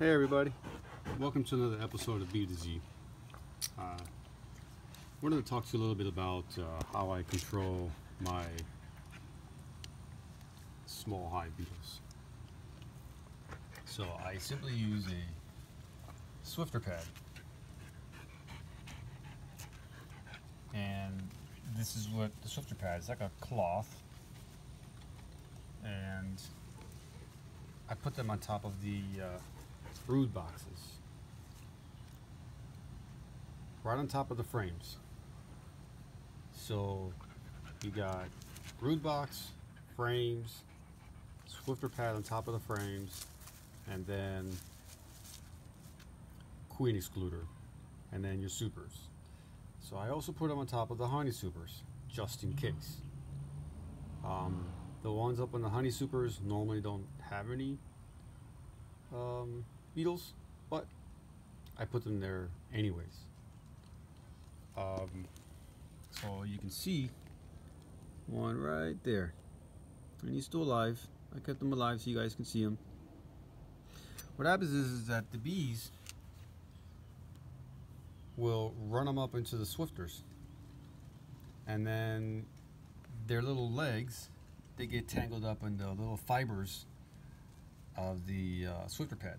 Hey everybody, welcome to another episode of Bee to Z. Uh, wanted to talk to you a little bit about uh, how I control my small hive beetles. So I simply use a Swifter pad. And this is what the Swifter pad is like a cloth. And I put them on top of the uh, brood boxes. Right on top of the frames. So you got brood box, frames, Swifter pad on top of the frames, and then queen excluder, and then your supers. So I also put them on top of the honey supers, just in case. Um, the ones up on the honey supers normally don't have any um, beetles, but I put them there anyways. Um, so you can see one right there. And he's still alive. I kept him alive so you guys can see him. What happens is, is that the bees will run them up into the swifters. And then their little legs, they get tangled up in the little fibers of the uh, swifter pad.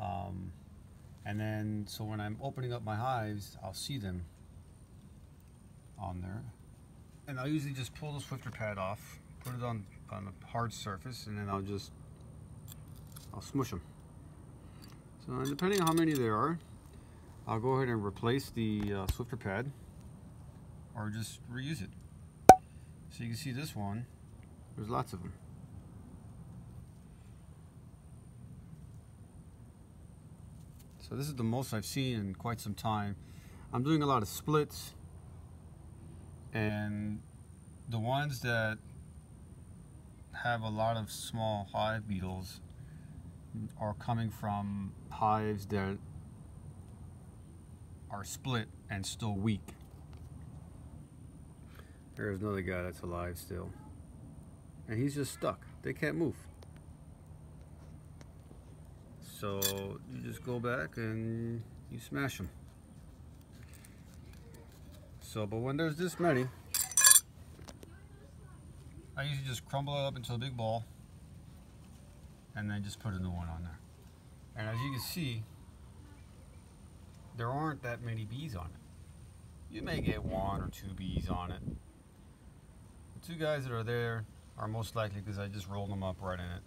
Um, and then, so when I'm opening up my hives, I'll see them on there. And I'll usually just pull the swifter pad off, put it on, on a hard surface, and then I'll just, I'll smush them. So depending on how many there are, I'll go ahead and replace the uh, swifter pad or just reuse it. So you can see this one, there's lots of them. So this is the most I've seen in quite some time. I'm doing a lot of splits and the ones that have a lot of small hive beetles are coming from hives that are split and still weak. There's another guy that's alive still. And he's just stuck. They can't move. So you just go back and you smash them. So, but when there's this many, I usually just crumble it up into a big ball and then just put a new one on there. And as you can see, there aren't that many bees on it. You may get one or two bees on it. The two guys that are there are most likely because I just rolled them up right in it.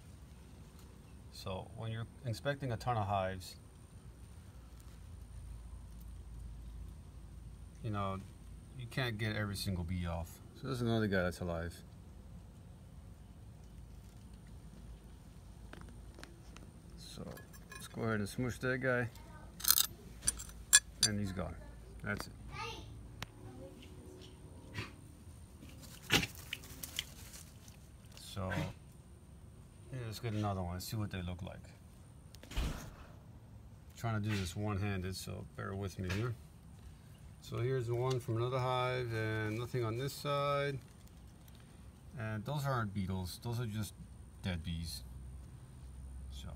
So when you're inspecting a ton of hives, you know, you can't get every single bee off. So there's another guy that's alive. So let's go ahead and smush that guy. And he's gone. That's it. So yeah, let's get another one, see what they look like. trying to do this one-handed, so bear with me here. So here's one from another hive and nothing on this side. And those aren't beetles, those are just dead bees. So,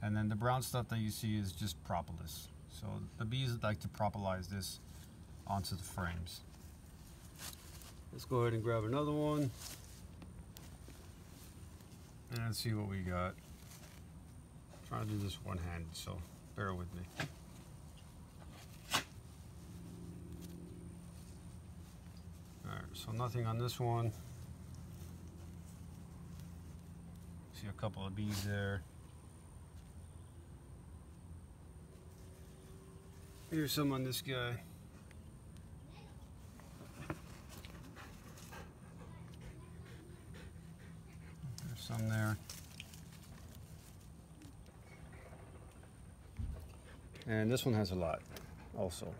and then the brown stuff that you see is just propolis. So the bees like to propolis this onto the frames. Let's go ahead and grab another one and let's see what we got. I'm trying to do this one hand, so bear with me. Alright, so nothing on this one. See a couple of bees there. Here's some on this guy. There's some there. And this one has a lot also.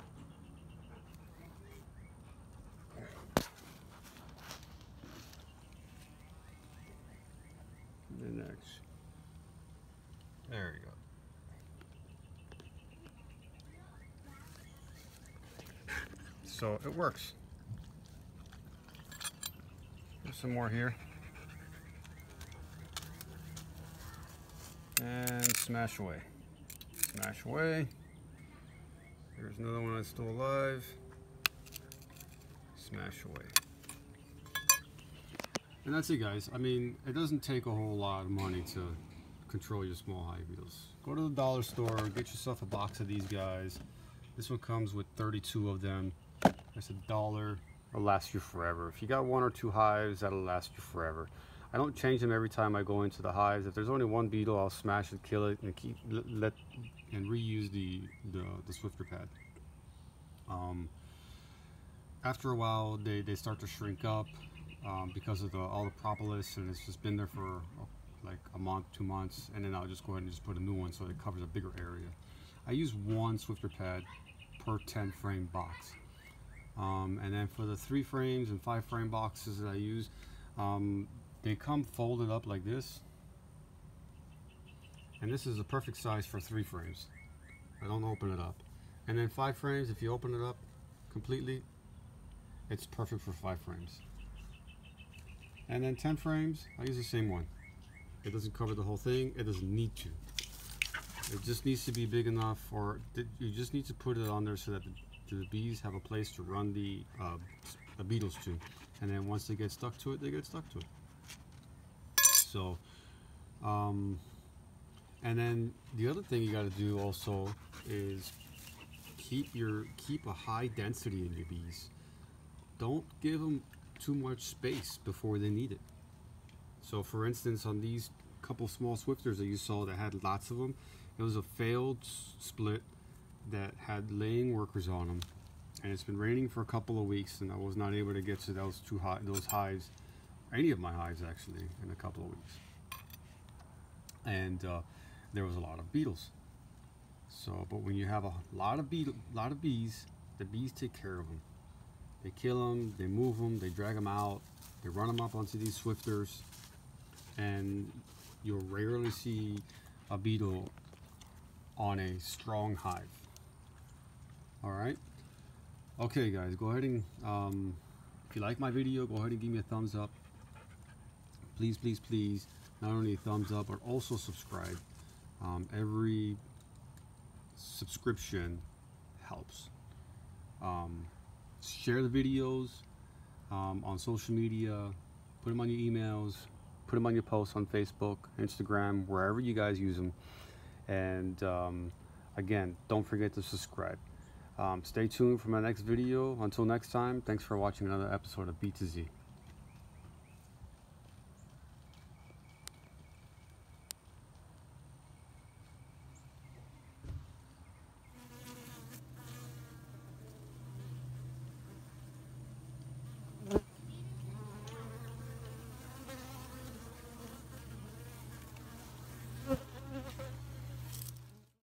The next. There we go. So it works. There's some more here. and smash away. Smash away. Here's another one that's still alive. Smash away. And that's it guys. I mean, it doesn't take a whole lot of money to control your small hive beetles. Go to the dollar store, get yourself a box of these guys. This one comes with 32 of them. It's a dollar. It'll last you forever. If you got one or two hives, that'll last you forever. I don't change them every time I go into the hives. If there's only one beetle, I'll smash it, kill it, and keep let and reuse the the, the Swifter pad. Um, after a while, they, they start to shrink up um, because of the, all the propolis, and it's just been there for uh, like a month, two months, and then I'll just go ahead and just put a new one so it covers a bigger area. I use one Swifter pad per 10 frame box. Um, and then for the three frames and five frame boxes that I use, um, they come folded up like this. And this is the perfect size for three frames. I don't open it up. And then five frames, if you open it up completely, it's perfect for five frames. And then 10 frames, I use the same one. It doesn't cover the whole thing. It doesn't need to. It just needs to be big enough or you just need to put it on there so that the, the bees have a place to run the, uh, the beetles to. And then once they get stuck to it, they get stuck to it. So, um, and then the other thing you got to do also is keep your keep a high density in your bees. Don't give them too much space before they need it. So for instance, on these couple small swifters that you saw that had lots of them, it was a failed split that had laying workers on them. And it's been raining for a couple of weeks and I was not able to get to those two high, those hives, any of my hives actually, in a couple of weeks. And uh, there was a lot of beetles. So, but when you have a lot of beetle, lot of bees, the bees take care of them. They kill them, they move them, they drag them out, they run them up onto these swifters, and you'll rarely see a beetle on a strong hive. All right. Okay, guys, go ahead and um, if you like my video, go ahead and give me a thumbs up. Please, please, please, not only a thumbs up, but also subscribe. Um, every subscription helps. Um, share the videos um, on social media, put them on your emails, put them on your posts on Facebook, Instagram, wherever you guys use them. And um, again, don't forget to subscribe. Um, stay tuned for my next video. Until next time, thanks for watching another episode of Bee to Z.